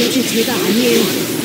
역시 제가 아니에요.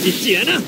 Cristiana?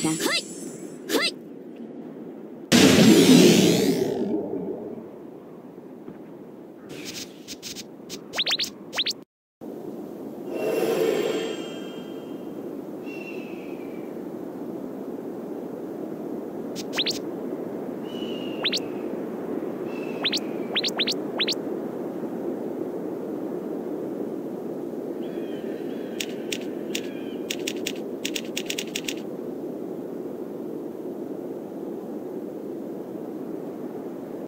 だ。はい